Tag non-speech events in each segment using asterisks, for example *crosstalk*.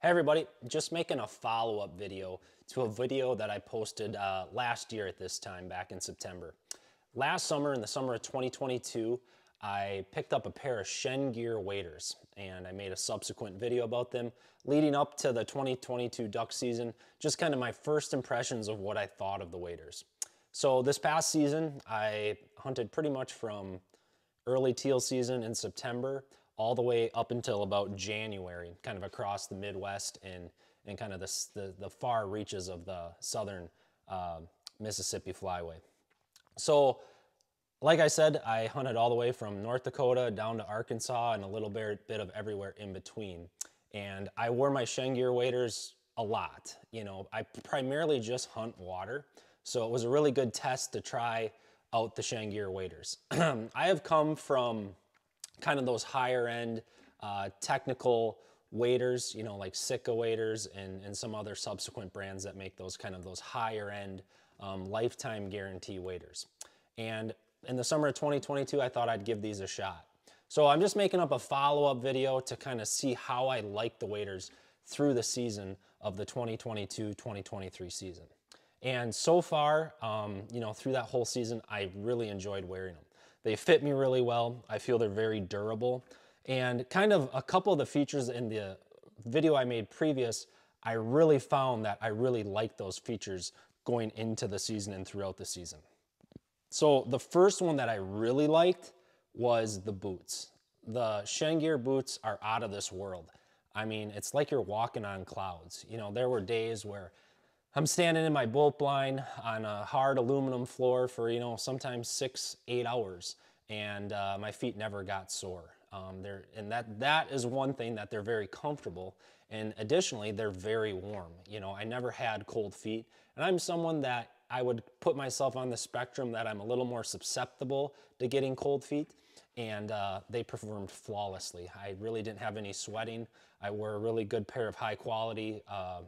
Hey everybody, just making a follow-up video to a video that I posted uh, last year at this time, back in September. Last summer, in the summer of 2022, I picked up a pair of Chene Gear waders and I made a subsequent video about them leading up to the 2022 duck season, just kind of my first impressions of what I thought of the waders. So this past season, I hunted pretty much from early teal season in September all the way up until about January, kind of across the Midwest and, and kind of the, the, the far reaches of the southern uh, Mississippi Flyway. So, like I said, I hunted all the way from North Dakota down to Arkansas and a little bit, bit of everywhere in between. And I wore my Chene Gear waders a lot. You know, I primarily just hunt water. So it was a really good test to try out the Chene Gear waders. *clears throat* I have come from kind of those higher end uh, technical waders, you know, like Sitka waders and, and some other subsequent brands that make those kind of those higher end um, lifetime guarantee waders. And in the summer of 2022, I thought I'd give these a shot. So I'm just making up a follow-up video to kind of see how I like the waders through the season of the 2022-2023 season. And so far, um, you know, through that whole season, I really enjoyed wearing them. They fit me really well. I feel they're very durable. And kind of a couple of the features in the video I made previous, I really found that I really liked those features going into the season and throughout the season. So the first one that I really liked was the boots. The Chene Gear boots are out of this world. I mean, it's like you're walking on clouds. You know, there were days where I'm standing in my bolt blind on a hard aluminum floor for, you know, sometimes six, eight hours, and uh, my feet never got sore. Um, and that, that is one thing that they're very comfortable. And additionally, they're very warm. You know, I never had cold feet, and I'm someone that I would put myself on the spectrum that I'm a little more susceptible to getting cold feet and uh, they performed flawlessly. I really didn't have any sweating. I wore a really good pair of high quality uh,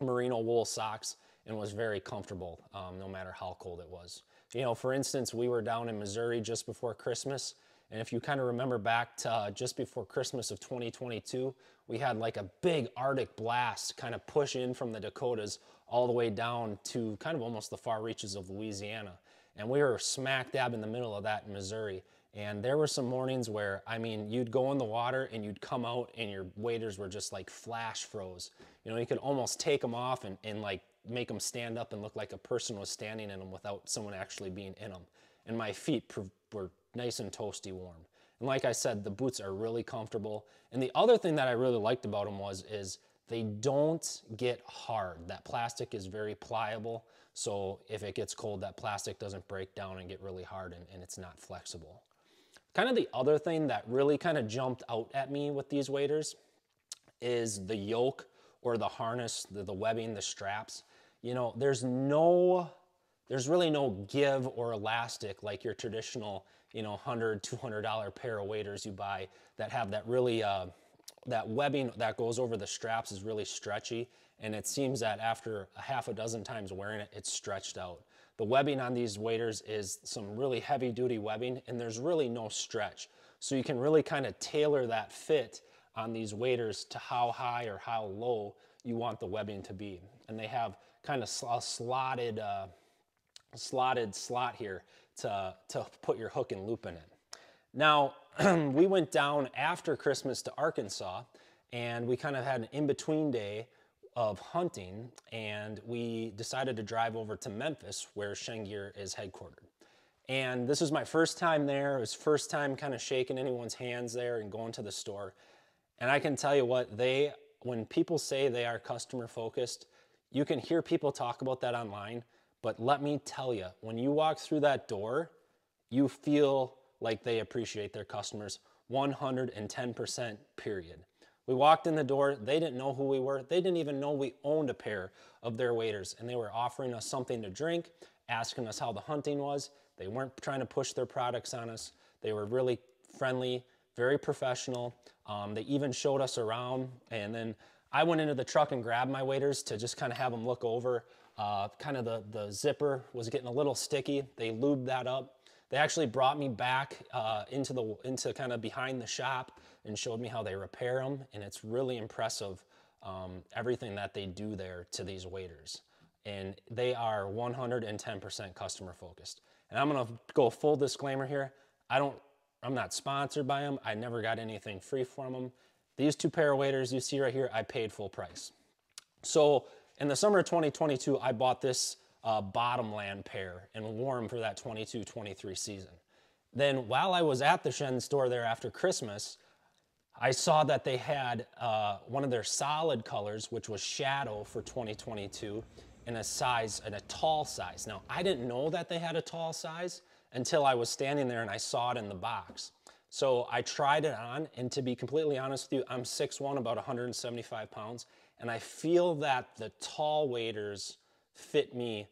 merino wool socks and was very comfortable um, no matter how cold it was. You know, for instance, we were down in Missouri just before Christmas. And if you kind of remember back to uh, just before Christmas of 2022, we had like a big Arctic blast kind of push in from the Dakotas all the way down to kind of almost the far reaches of Louisiana. And we were smack dab in the middle of that in Missouri. And there were some mornings where, I mean, you'd go in the water and you'd come out and your waders were just like flash froze. You know, you could almost take them off and, and like make them stand up and look like a person was standing in them without someone actually being in them. And my feet were nice and toasty warm. And like I said, the boots are really comfortable. And the other thing that I really liked about them was, is they don't get hard. That plastic is very pliable. So if it gets cold, that plastic doesn't break down and get really hard and, and it's not flexible. Kind of the other thing that really kind of jumped out at me with these waders is the yoke or the harness, the, the webbing, the straps. You know, there's no, there's really no give or elastic like your traditional, you know, 100, $200 pair of waders you buy that have that really, uh, that webbing that goes over the straps is really stretchy and it seems that after a half a dozen times wearing it, it's stretched out. The webbing on these waders is some really heavy duty webbing and there's really no stretch. So you can really kind of tailor that fit on these waders to how high or how low you want the webbing to be. And they have kind of a slotted, uh, slotted slot here to, to put your hook and loop in it. Now, *clears throat* we went down after Christmas to Arkansas and we kind of had an in-between day of hunting and we decided to drive over to Memphis where Chene Gear is headquartered. And this was my first time there. It was first time kind of shaking anyone's hands there and going to the store. And I can tell you what, they, when people say they are customer focused, you can hear people talk about that online, but let me tell you, when you walk through that door, you feel like they appreciate their customers 110% period. We walked in the door, they didn't know who we were. They didn't even know we owned a pair of their waders and they were offering us something to drink, asking us how the hunting was. They weren't trying to push their products on us. They were really friendly, very professional. Um, they even showed us around and then I went into the truck and grabbed my waders to just kind of have them look over. Uh, kind of the, the zipper was getting a little sticky. They lubed that up. They actually brought me back uh, into the into kind of behind the shop and showed me how they repair them, and it's really impressive um, everything that they do there to these waders. And they are 110% customer focused. And I'm gonna go full disclaimer here. I don't, I'm not sponsored by them. I never got anything free from them. These two pair of waders you see right here, I paid full price. So in the summer of 2022, I bought this uh, bottomland pair and warm for that 22-23 season. Then while I was at the Chene store there after Christmas, I saw that they had uh, one of their solid colors, which was Shadow for 2022, in a size, in a tall size. Now, I didn't know that they had a tall size until I was standing there and I saw it in the box. So I tried it on, and to be completely honest with you, I'm 6'1", about 175 pounds, and I feel that the tall waders fit me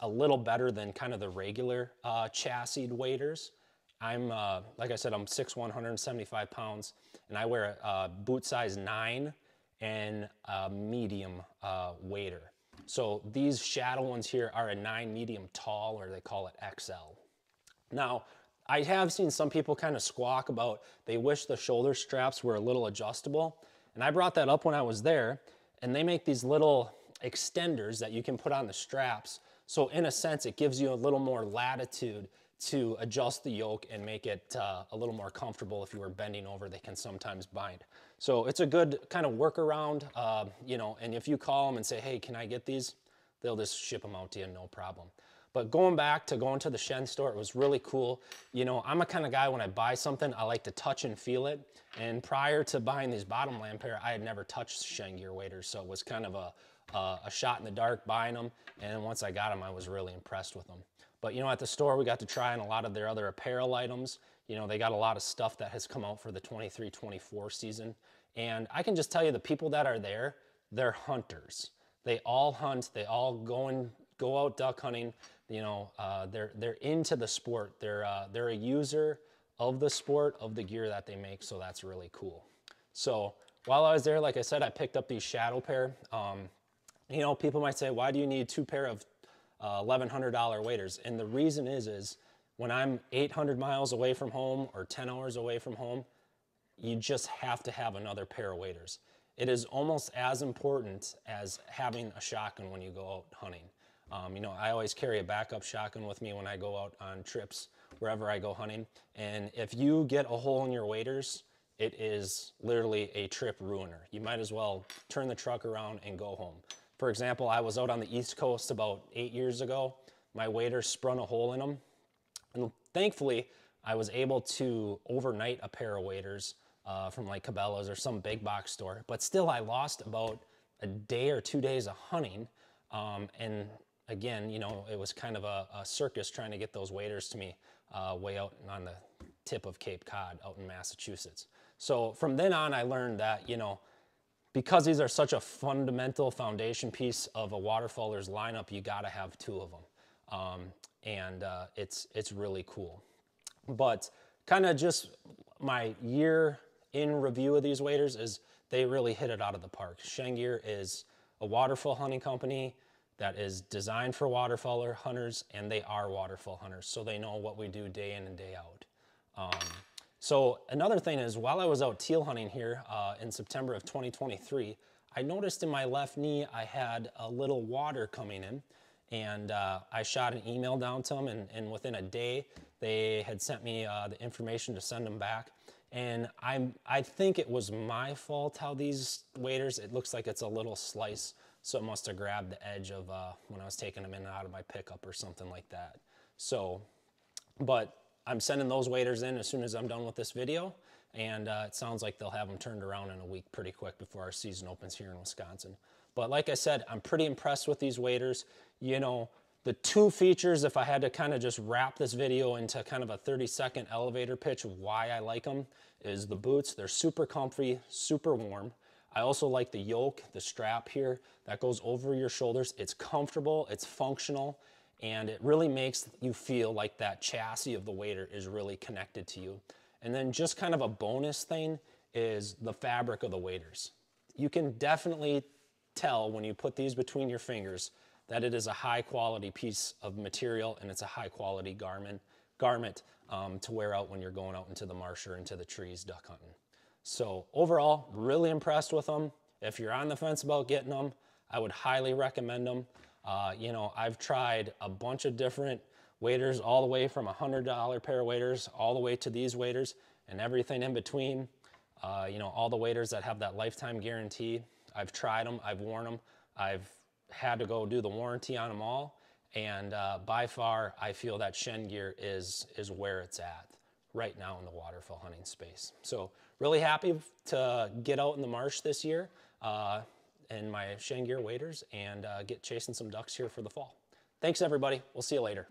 a little better than kind of the regular uh, chassis waders. I'm, uh, like I said, I'm 6'1", 175 pounds, and I wear a, a boot size 9 and a medium uh, wader. So these shadow ones here are a 9 medium tall, or they call it XL. Now, I have seen some people kind of squawk about they wish the shoulder straps were a little adjustable. And I brought that up when I was there, and they make these little extenders that you can put on the straps. So in a sense, it gives you a little more latitude to adjust the yoke and make it uh, a little more comfortable if you were bending over, they can sometimes bind. So it's a good kind of workaround, uh, you know, and if you call them and say, hey, can I get these? They'll just ship them out to you, no problem. But going back to going to the Chene store, it was really cool. You know, I'm a kind of guy when I buy something, I like to touch and feel it. And prior to buying these bottomland pair, I had never touched Chene gear waders, so it was kind of a, uh, a shot in the dark buying them. And once I got them, I was really impressed with them. But you know, at the store, we got to try on a lot of their other apparel items. You know, they got a lot of stuff that has come out for the 23-24 season. And I can just tell you the people that are there, they're hunters. They all hunt, they all go and go out duck hunting. You know, uh, they're, they're into the sport. They're, uh, they're a user of the sport, of the gear that they make, so that's really cool. So while I was there, like I said, I picked up these shadow pair. Um, you know, people might say, why do you need two pair of uh, $1,100 waders. And the reason is, is when I'm 800 miles away from home or 10 hours away from home, you just have to have another pair of waders. It is almost as important as having a shotgun when you go out hunting. Um, you know, I always carry a backup shotgun with me when I go out on trips, wherever I go hunting. And if you get a hole in your waders, it is literally a trip ruiner. You might as well turn the truck around and go home. For example, I was out on the East Coast about eight years ago. My wader sprung a hole in them. And thankfully, I was able to overnight a pair of waders uh, from like Cabela's or some big box store. But still, I lost about a day or two days of hunting. Um, and again, you know, it was kind of a, a circus trying to get those waders to me uh, way out on the tip of Cape Cod out in Massachusetts. So from then on, I learned that, you know, because these are such a fundamental foundation piece of a waterfowler's lineup, you gotta have two of them. Um, and uh, it's, it's really cool. But kind of just my year in review of these waders is they really hit it out of the park. Chene is a waterfowl hunting company that is designed for waterfowler hunters and they are waterfowl hunters. So they know what we do day in and day out. Um, so another thing is while I was out teal hunting here uh, in September of 2023, I noticed in my left knee I had a little water coming in and uh, I shot an email down to them and, and within a day they had sent me uh, the information to send them back. And I'm, I think it was my fault how these waders, it looks like it's a little slice. So it must have grabbed the edge of uh, when I was taking them in and out of my pickup or something like that. So, but I'm sending those waders in as soon as I'm done with this video. And uh, it sounds like they'll have them turned around in a week pretty quick before our season opens here in Wisconsin. But like I said, I'm pretty impressed with these waders. You know, the two features, if I had to kind of just wrap this video into kind of a 30 second elevator pitch of why I like them, is the boots. They're super comfy, super warm. I also like the yoke, the strap here that goes over your shoulders. It's comfortable, it's functional, and it really makes you feel like that chassis of the wader is really connected to you. And then just kind of a bonus thing is the fabric of the waders. You can definitely tell when you put these between your fingers that it is a high quality piece of material and it's a high quality garment, garment um, to wear out when you're going out into the marsh or into the trees duck hunting. So overall, really impressed with them. if you're on the fence about getting them, I would highly recommend them. Uh, you know, I've tried a bunch of different waders, all the way from a $100 pair of waders, all the way to these waders, and everything in between. Uh, you know, all the waders that have that lifetime guarantee. I've tried them, I've worn them, I've had to go do the warranty on them all. And uh, by far, I feel that Chene gear is, is where it's at right now in the waterfowl hunting space. So really happy to get out in the marsh this year uh, in my Chene gear waders and uh, get chasing some ducks here for the fall. Thanks everybody, we'll see you later.